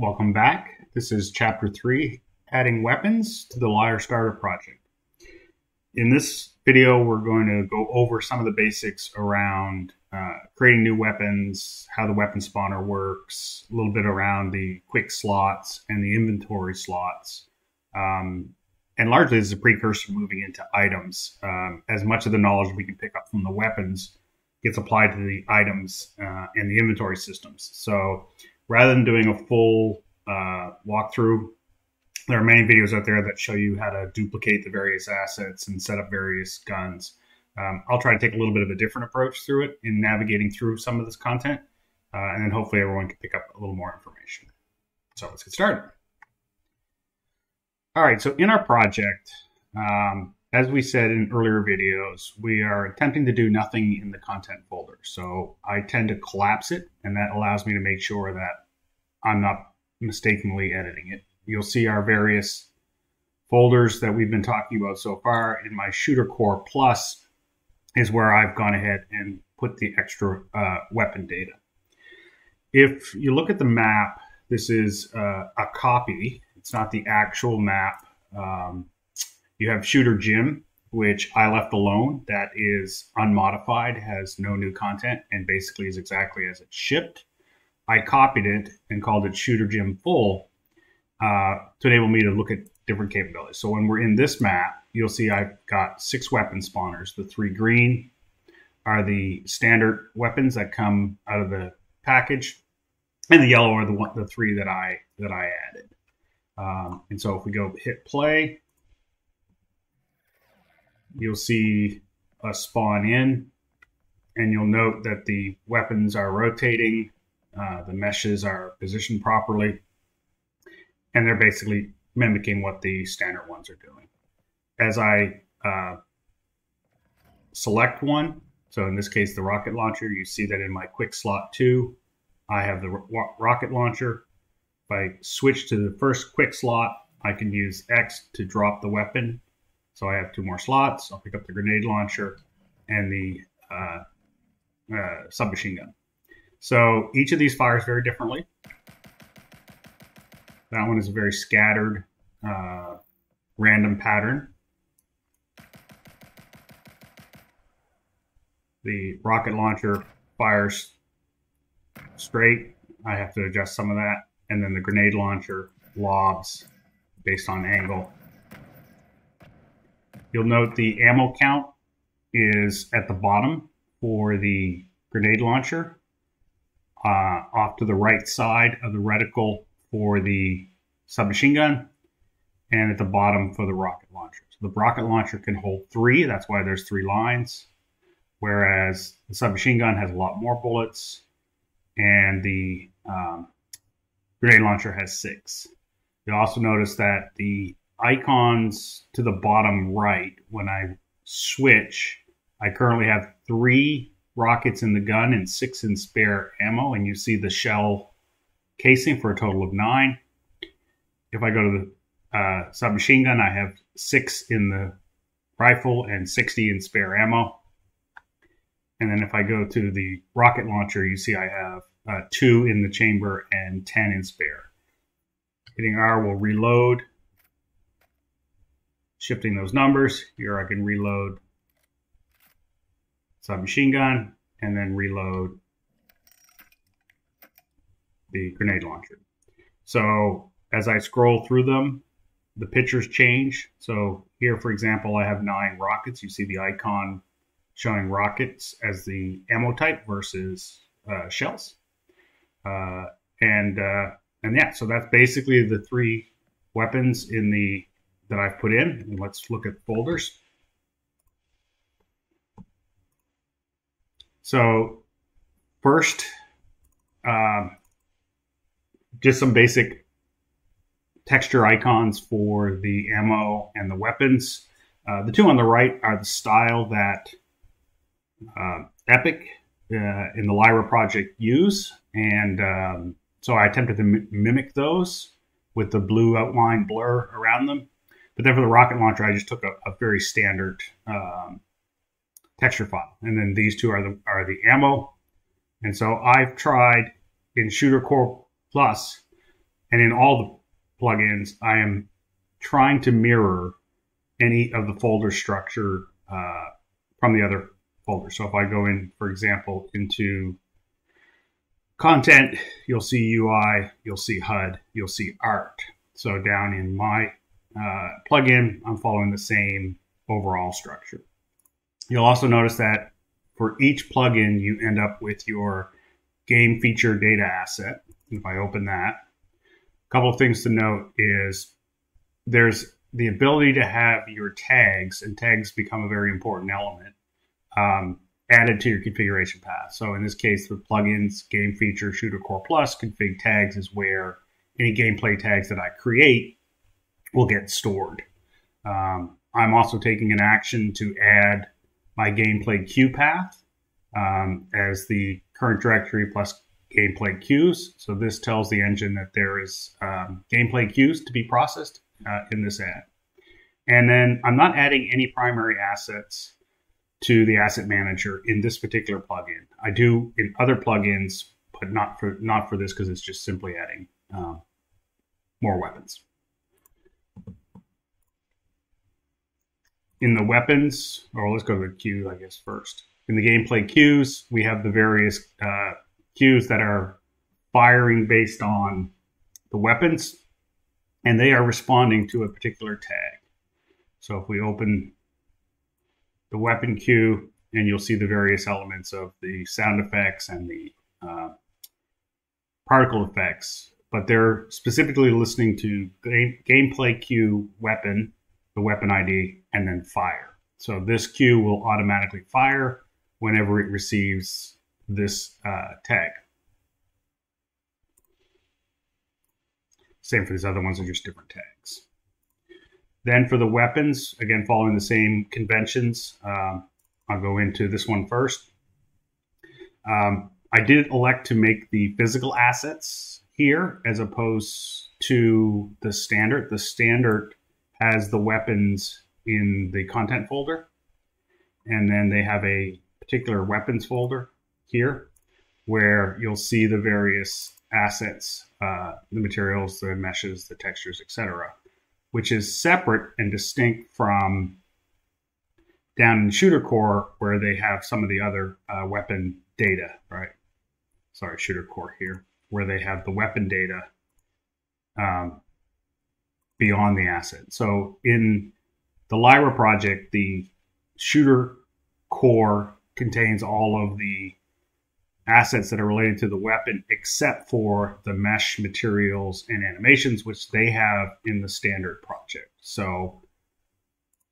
Welcome back. This is chapter three, adding weapons to the Lyra Starter project. In this video, we're going to go over some of the basics around uh, creating new weapons, how the weapon spawner works, a little bit around the quick slots and the inventory slots. Um, and largely, as a precursor moving into items. Um, as much of the knowledge we can pick up from the weapons gets applied to the items uh, and the inventory systems. So rather than doing a full uh, walkthrough, there are many videos out there that show you how to duplicate the various assets and set up various guns. Um, I'll try to take a little bit of a different approach through it in navigating through some of this content, uh, and then hopefully everyone can pick up a little more information. So let's get started. All right, so in our project, um, as we said in earlier videos, we are attempting to do nothing in the content folder. So I tend to collapse it, and that allows me to make sure that I'm not mistakenly editing it. You'll see our various folders that we've been talking about so far. In my Shooter Core Plus is where I've gone ahead and put the extra uh, weapon data. If you look at the map, this is uh, a copy. It's not the actual map. Um, you have Shooter Gym, which I left alone. That is unmodified, has no new content, and basically is exactly as it shipped. I copied it and called it Shooter Gym Full uh, to enable me to look at different capabilities. So when we're in this map, you'll see I've got six weapon spawners. The three green are the standard weapons that come out of the package, and the yellow are the one, the three that I that I added. Um, and so if we go hit play, you'll see a spawn in, and you'll note that the weapons are rotating, uh, the meshes are positioned properly, and they're basically mimicking what the standard ones are doing. As I uh, select one, so in this case the rocket launcher, you see that in my quick slot two, I have the ro rocket launcher. If I switch to the first quick slot, I can use X to drop the weapon so I have two more slots. I'll pick up the grenade launcher and the uh, uh, submachine gun. So each of these fires very differently. That one is a very scattered, uh, random pattern. The rocket launcher fires straight. I have to adjust some of that. And then the grenade launcher lobs based on angle You'll note the ammo count is at the bottom for the grenade launcher. Uh, off to the right side of the reticle for the submachine gun, and at the bottom for the rocket launcher. So the rocket launcher can hold three, that's why there's three lines, whereas the submachine gun has a lot more bullets, and the um, grenade launcher has six. You'll also notice that the icons to the bottom right, when I switch, I currently have three rockets in the gun and six in spare ammo, and you see the shell casing for a total of nine. If I go to the uh, submachine gun, I have six in the rifle and 60 in spare ammo. And then if I go to the rocket launcher, you see I have uh, two in the chamber and 10 in spare. Hitting R will reload shifting those numbers. Here I can reload submachine gun and then reload the grenade launcher. So as I scroll through them, the pictures change. So here, for example, I have nine rockets. You see the icon showing rockets as the ammo type versus uh, shells. Uh, and uh, and yeah, so that's basically the three weapons in the that I've put in. And let's look at folders. So first, um, just some basic texture icons for the ammo and the weapons. Uh, the two on the right are the style that uh, Epic in the Lyra project use. And um, so I attempted to mimic those with the blue outline blur around them. But then for the rocket launcher, I just took a, a very standard um, texture file. And then these two are the, are the ammo. And so I've tried in Shooter Core Plus And in all the plugins, I am trying to mirror any of the folder structure uh, from the other folder. So if I go in, for example, into content, you'll see UI, you'll see HUD, you'll see art. So down in my uh, plugin, I'm following the same overall structure. You'll also notice that for each plugin, you end up with your game feature data asset. If I open that, a couple of things to note is there's the ability to have your tags, and tags become a very important element, um, added to your configuration path. So in this case, the plugins, game feature, shooter core plus, config tags is where any gameplay tags that I create will get stored. Um, I'm also taking an action to add my gameplay cue path um, as the current directory plus gameplay cues. So this tells the engine that there is um, gameplay cues to be processed uh, in this ad. And then I'm not adding any primary assets to the asset manager in this particular plugin. I do in other plugins, but not for not for this because it's just simply adding um, more weapons. In the weapons, or let's go to the cue, I guess first. In the gameplay cues, we have the various uh, cues that are firing based on the weapons, and they are responding to a particular tag. So if we open the weapon cue, and you'll see the various elements of the sound effects and the uh, particle effects, but they're specifically listening to game, gameplay cue weapon, the weapon ID, and then fire. So this cue will automatically fire whenever it receives this uh, tag. Same for these other ones, they're just different tags. Then for the weapons, again, following the same conventions, um, I'll go into this one first. Um, I did elect to make the physical assets here as opposed to the standard. The standard has the weapons in the content folder, and then they have a particular weapons folder here where you'll see the various assets, uh, the materials, the meshes, the textures, etc which is separate and distinct from down in shooter core where they have some of the other uh, weapon data, right? Sorry, shooter core here, where they have the weapon data um, beyond the asset. So in the Lyra project, the shooter core contains all of the assets that are related to the weapon, except for the mesh materials and animations, which they have in the standard project. So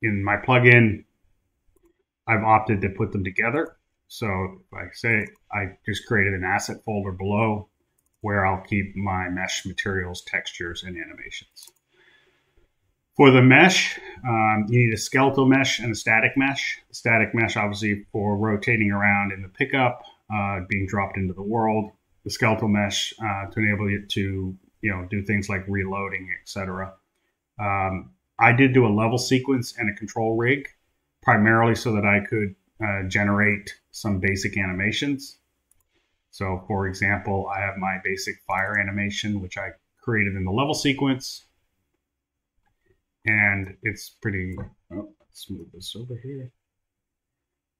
in my plugin, I've opted to put them together. So like I say, I just created an asset folder below where I'll keep my mesh materials, textures, and animations. For the mesh, um, you need a skeletal mesh and a static mesh. Static mesh, obviously, for rotating around in the pickup uh, being dropped into the world, the skeletal mesh uh, to enable it to you know do things like reloading, etc. Um, I did do a level sequence and a control rig, primarily so that I could uh, generate some basic animations. So, for example, I have my basic fire animation, which I created in the level sequence. And it's pretty, oh, let's move this over here.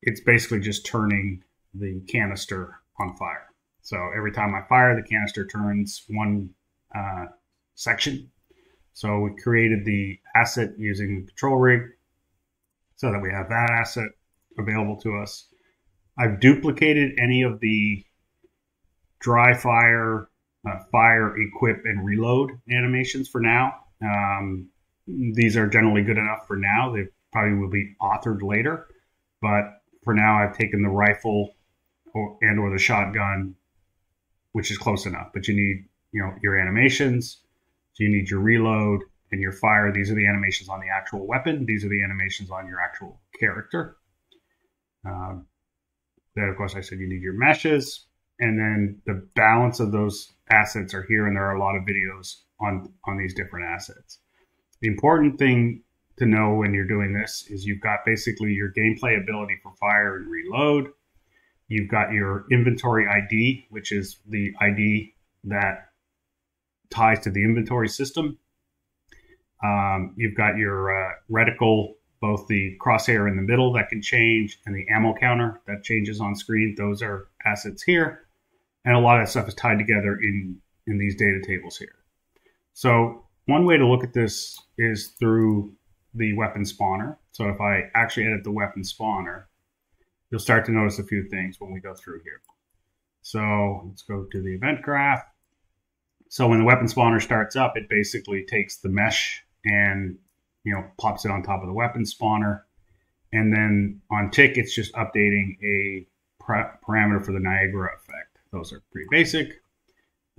It's basically just turning the canister on fire. So every time I fire, the canister turns one uh, section. So we created the asset using the control rig so that we have that asset available to us. I've duplicated any of the dry fire, uh, fire, equip, and reload animations for now. Um, these are generally good enough for now. They probably will be authored later, but for now, I've taken the rifle or, and or the shotgun, which is close enough. But you need you know your animations, so you need your reload and your fire. These are the animations on the actual weapon. These are the animations on your actual character. Um, then of course I said you need your meshes, and then the balance of those assets are here, and there are a lot of videos on on these different assets. The important thing to know when you're doing this is you've got basically your gameplay ability for fire and reload You've got your inventory ID, which is the ID that ties to the inventory system. Um, you've got your uh, reticle, both the crosshair in the middle that can change and the ammo counter that changes on screen. Those are assets here. And a lot of that stuff is tied together in, in these data tables here. So one way to look at this is through the weapon spawner. So if I actually edit the weapon spawner, you'll start to notice a few things when we go through here. So let's go to the event graph. So when the weapon spawner starts up, it basically takes the mesh and you know pops it on top of the weapon spawner. And then on tick, it's just updating a parameter for the Niagara effect. Those are pretty basic.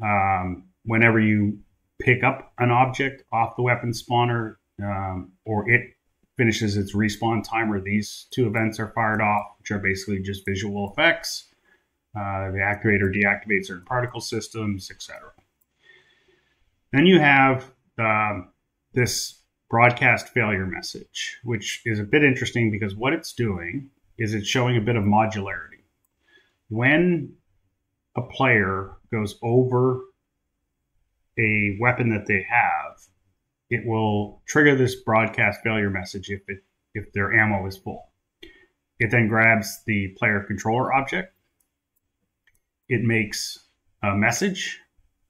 Um, whenever you pick up an object off the weapon spawner, um, or it finishes its respawn timer, these two events are fired off, which are basically just visual effects. Uh, they activate or deactivate certain particle systems, etc. Then you have um, this broadcast failure message, which is a bit interesting because what it's doing is it's showing a bit of modularity. When a player goes over a weapon that they have, it will trigger this broadcast failure message if it if their ammo is full. It then grabs the player controller object. It makes a message,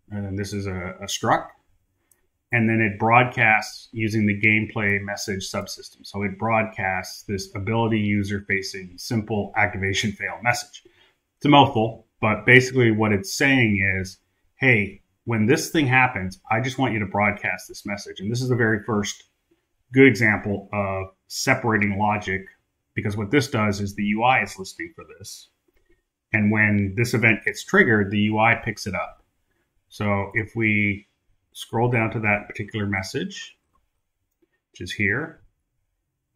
and this is a, a struct, and then it broadcasts using the gameplay message subsystem. So it broadcasts this ability user facing simple activation fail message. It's a mouthful, but basically what it's saying is, hey, when this thing happens, I just want you to broadcast this message. And this is the very first good example of separating logic because what this does is the UI is listening for this. And when this event gets triggered, the UI picks it up. So if we scroll down to that particular message, which is here,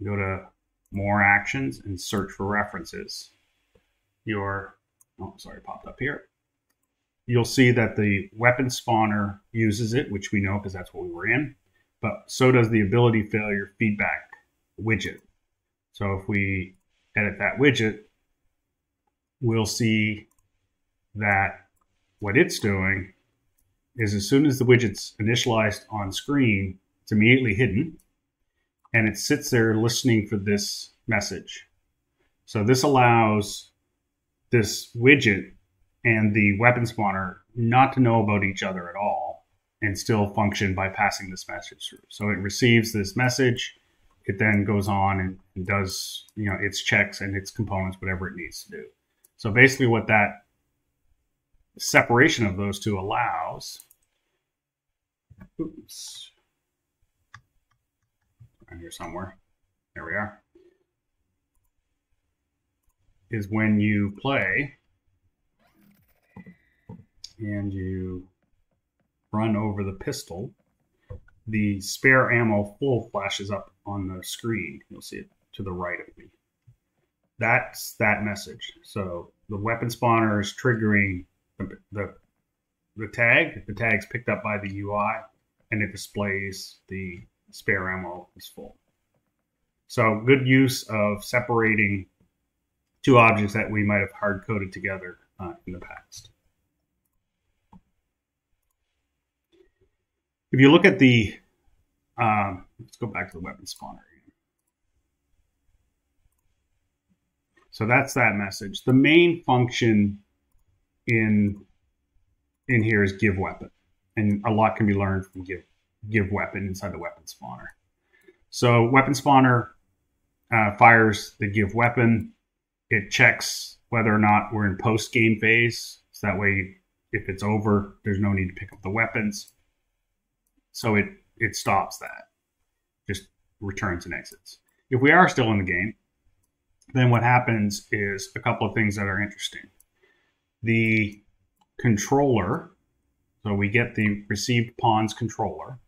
go to more actions and search for references. Your, oh, sorry, popped up here you'll see that the weapon spawner uses it, which we know because that's what we were in, but so does the ability failure feedback widget. So if we edit that widget, we'll see that what it's doing is as soon as the widget's initialized on screen, it's immediately hidden and it sits there listening for this message. So this allows this widget and the weapon spawner not to know about each other at all and still function by passing this message through. So it receives this message, it then goes on and, and does you know its checks and its components, whatever it needs to do. So basically, what that separation of those two allows. Oops. Here somewhere. There we are. Is when you play and you run over the pistol, the spare ammo full flashes up on the screen. You'll see it to the right of me. That's that message. So the weapon spawner is triggering the, the, the tag. The tag's picked up by the UI and it displays the spare ammo is full. So good use of separating two objects that we might have hard coded together uh, in the past. If you look at the, um, let's go back to the weapon spawner. So that's that message. The main function in in here is give weapon, and a lot can be learned from give give weapon inside the weapon spawner. So weapon spawner uh, fires the give weapon. It checks whether or not we're in post game phase. So that way, if it's over, there's no need to pick up the weapons. So it it stops that, just returns and exits. If we are still in the game, then what happens is a couple of things that are interesting. The controller, so we get the received pawns controller,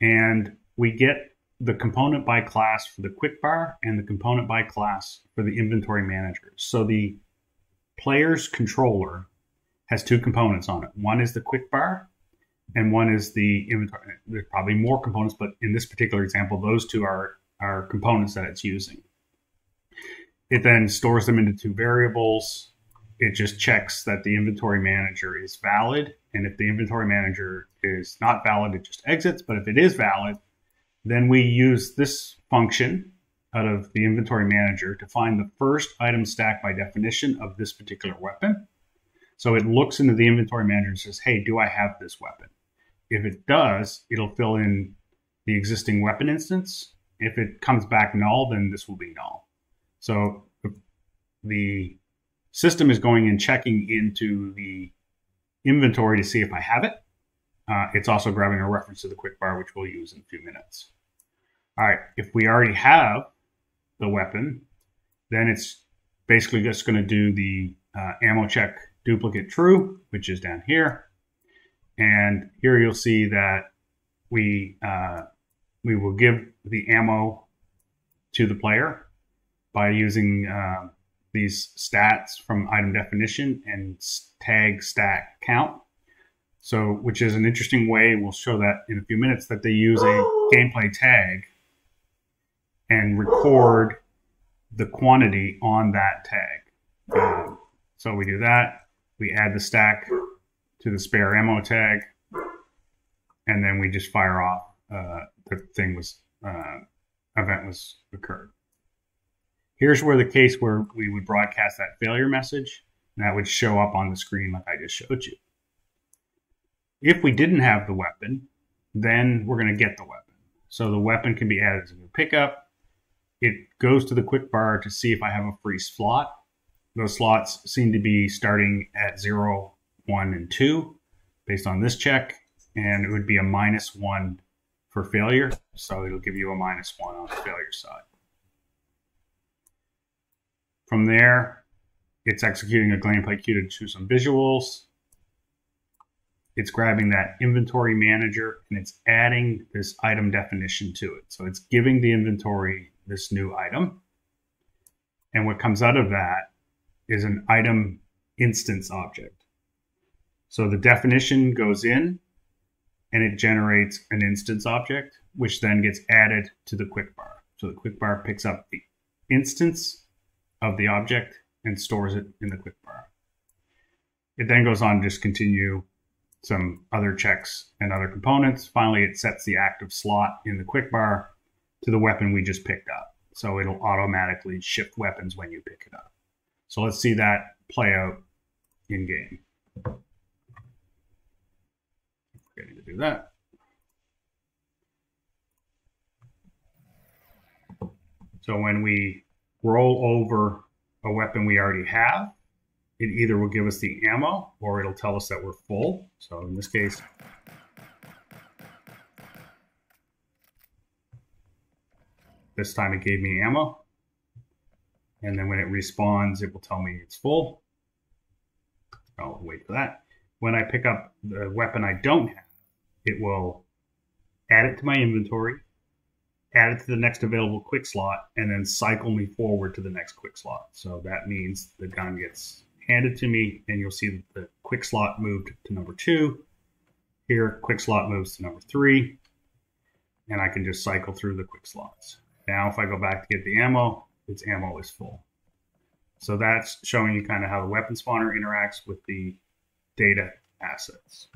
and we get the component by class for the quick bar and the component by class for the inventory manager. So the player's controller has two components on it. One is the quick bar and one is the inventory. There's probably more components, but in this particular example, those two are, are components that it's using. It then stores them into two variables, it just checks that the inventory manager is valid. And if the inventory manager is not valid, it just exits. But if it is valid, then we use this function out of the inventory manager to find the first item stack by definition of this particular weapon. So it looks into the inventory manager and says, hey, do I have this weapon? If it does, it'll fill in the existing weapon instance. If it comes back null, then this will be null. So the system is going and checking into the inventory to see if I have it. Uh, it's also grabbing a reference to the quick bar, which we'll use in a few minutes. All right, if we already have the weapon, then it's basically just going to do the uh, ammo check duplicate true, which is down here. And here you'll see that we uh, we will give the ammo to the player by using uh, these stats from item definition and tag stack count. So, which is an interesting way, we'll show that in a few minutes, that they use a gameplay tag and record the quantity on that tag. Um, so we do that. We add the stack to the spare ammo tag, and then we just fire off. Uh, the thing was uh, event was occurred. Here's where the case where we would broadcast that failure message, and that would show up on the screen like I just showed you. If we didn't have the weapon, then we're going to get the weapon. So the weapon can be added to the pickup. It goes to the quick bar to see if I have a free slot. Those slots seem to be starting at 0, 1, and 2 based on this check, and it would be a minus 1 for failure. So it'll give you a minus 1 on the failure side. From there, it's executing a cue to choose some visuals. It's grabbing that inventory manager and it's adding this item definition to it. So it's giving the inventory this new item. And what comes out of that is an item instance object. So the definition goes in and it generates an instance object, which then gets added to the quick bar. So the quick bar picks up the instance of the object and stores it in the quick bar. It then goes on to just continue some other checks and other components. Finally, it sets the active slot in the quick bar to the weapon we just picked up. So it'll automatically shift weapons when you pick it up. So let's see that play out in game. Do that. So when we roll over a weapon we already have, it either will give us the ammo or it'll tell us that we're full. So in this case, this time it gave me ammo. And then when it respawns, it will tell me it's full. I'll wait for that. When I pick up the weapon I don't have, it will add it to my inventory, add it to the next available quick slot, and then cycle me forward to the next quick slot. So that means the gun gets handed to me, and you'll see that the quick slot moved to number two. Here, quick slot moves to number three, and I can just cycle through the quick slots. Now, if I go back to get the ammo, its ammo is full. So that's showing you kind of how the weapon spawner interacts with the data assets.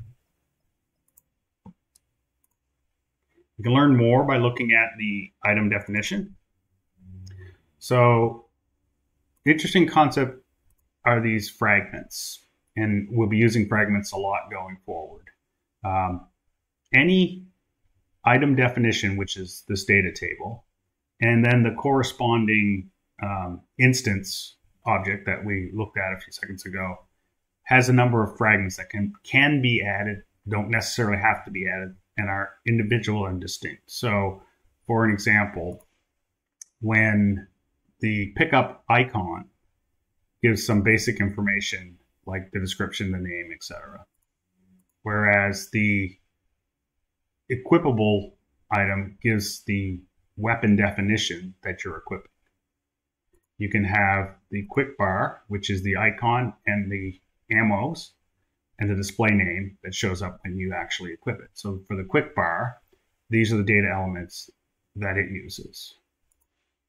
You can learn more by looking at the item definition. So, interesting concept are these fragments, and we'll be using fragments a lot going forward. Um, any item definition, which is this data table, and then the corresponding um, instance object that we looked at a few seconds ago has a number of fragments that can can be added, don't necessarily have to be added and are individual and distinct. So, for an example, when the pickup icon gives some basic information like the description, the name, etc., whereas the equipable item gives the weapon definition that you're equipping. You can have the quick bar, which is the icon and the ammos, and the display name that shows up when you actually equip it. So for the quick bar, these are the data elements that it uses.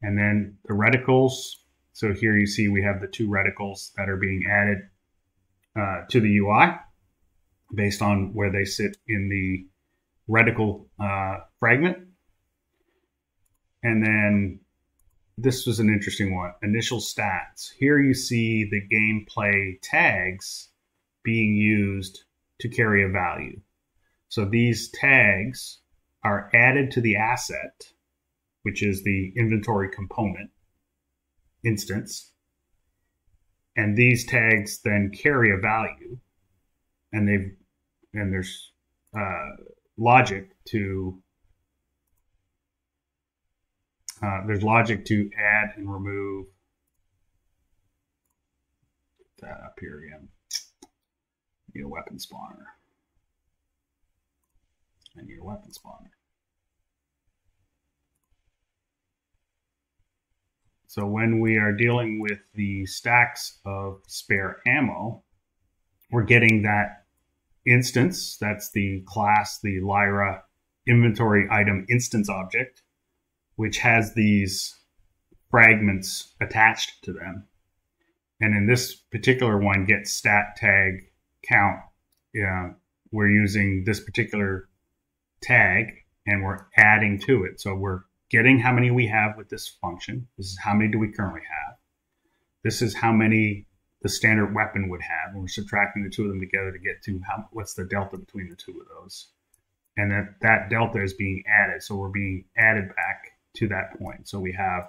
And then the reticles So here you see we have the two reticles that are being added uh, to the UI based on where they sit in the reticle uh, fragment. And then this was an interesting one initial stats. Here you see the gameplay tags being used to carry a value. So these tags are added to the asset, which is the inventory component instance. And these tags then carry a value and they've and there's uh, logic to uh, there's logic to add and remove that up here again. Need a weapon spawner. I need a weapon spawner. So when we are dealing with the stacks of spare ammo, we're getting that instance. That's the class, the Lyra inventory item instance object, which has these fragments attached to them. And in this particular one, get stat tag count. Yeah, we're using this particular tag and we're adding to it. So we're getting how many we have with this function. This is how many do we currently have. This is how many the standard weapon would have. And we're subtracting the two of them together to get to how what's the delta between the two of those. And that, that delta is being added. So we're being added back to that point. So we have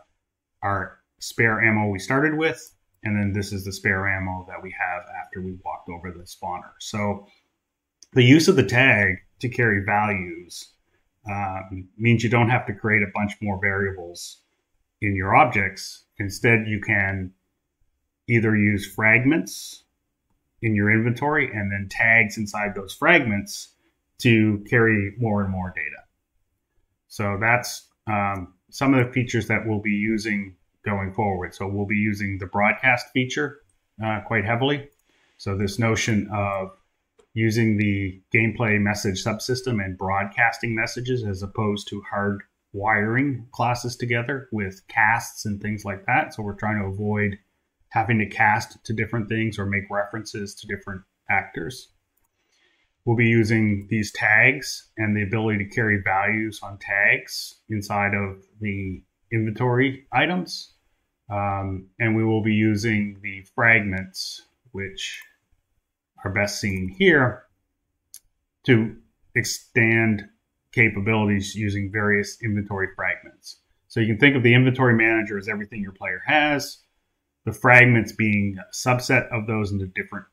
our spare ammo we started with, and then this is the spare ammo that we have after we walked over the spawner. So the use of the tag to carry values um, means you don't have to create a bunch more variables in your objects. Instead, you can either use fragments in your inventory and then tags inside those fragments to carry more and more data. So that's um, some of the features that we'll be using going forward. So we'll be using the broadcast feature uh, quite heavily. So this notion of using the gameplay message subsystem and broadcasting messages as opposed to hard wiring classes together with casts and things like that. So we're trying to avoid having to cast to different things or make references to different actors. We'll be using these tags and the ability to carry values on tags inside of the inventory items. Um, and we will be using the fragments, which are best seen here to extend capabilities using various inventory fragments. So you can think of the inventory manager as everything your player has, the fragments being a subset of those into different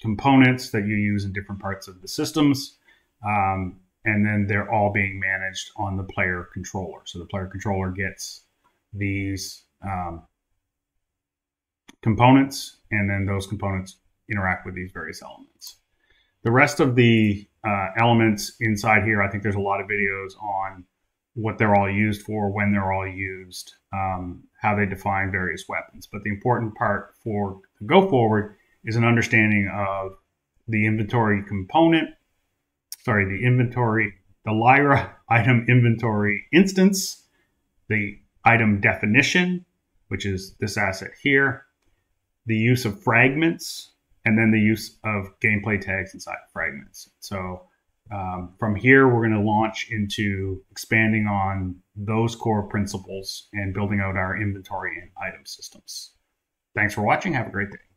components that you use in different parts of the systems. Um, and then they're all being managed on the player controller. So the player controller gets these um, components, and then those components interact with these various elements. The rest of the uh, elements inside here, I think there's a lot of videos on what they're all used for, when they're all used, um, how they define various weapons. But the important part for the go forward is an understanding of the inventory component, sorry, the inventory, the Lyra item inventory instance, the item definition, which is this asset here, the use of fragments, and then the use of gameplay tags inside fragments. So um, from here, we're going to launch into expanding on those core principles and building out our inventory and item systems. Thanks for watching. Have a great day.